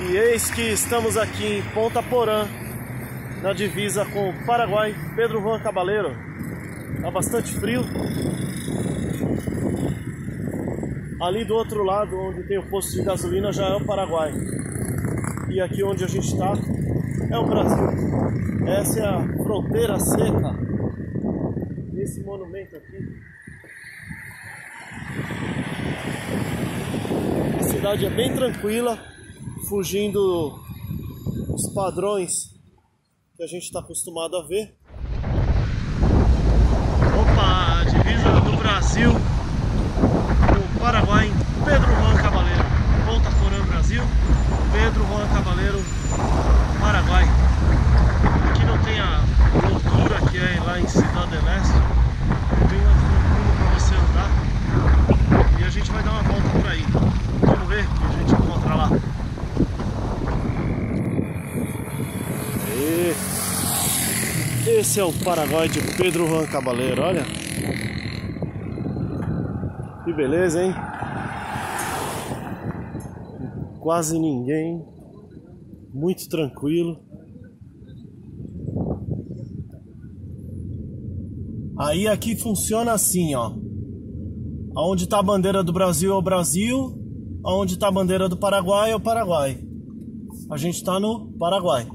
E eis que estamos aqui em Ponta Porã, na divisa com o Paraguai, Pedro Juan Cabaleiro. Tá bastante frio. Ali do outro lado, onde tem o posto de gasolina, já é o Paraguai. E aqui onde a gente está é o Brasil. Essa é a fronteira seca. Esse monumento aqui. A cidade é bem tranquila, fugindo os padrões que a gente está acostumado a ver. Opa, divisa do Brasil com o Paraguai, Pedro Juan Cabaleiro, Ponta Porã, Brasil, Pedro Juan Cabaleiro, Paraguai. Aqui não tem a loucura que é lá em Cidade del Este, bem mais tranquilo para você andar. E a gente vai dar uma volta por aí. Vamos ver o que a gente encontra lá. Esse é o Paraguai de Pedro Juan Cabaleiro, olha. Que beleza, hein? Quase ninguém. Muito tranquilo. Aí aqui funciona assim, ó. Onde está a bandeira do Brasil é o Brasil, onde está a bandeira do Paraguai é o Paraguai. A gente está no Paraguai.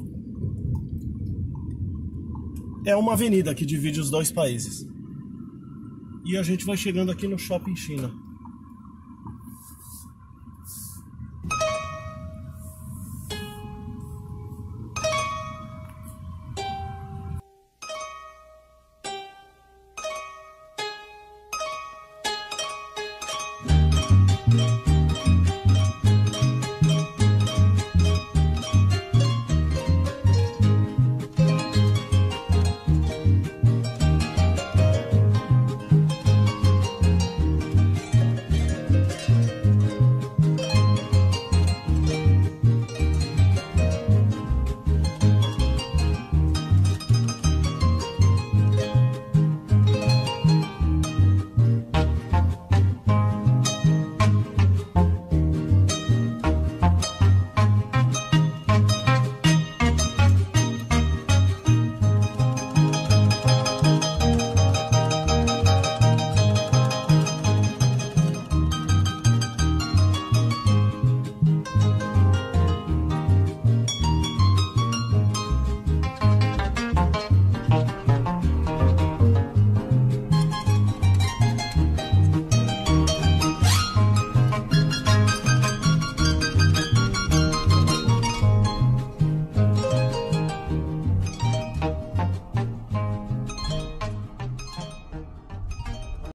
É uma avenida que divide os dois países. E a gente vai chegando aqui no Shopping China.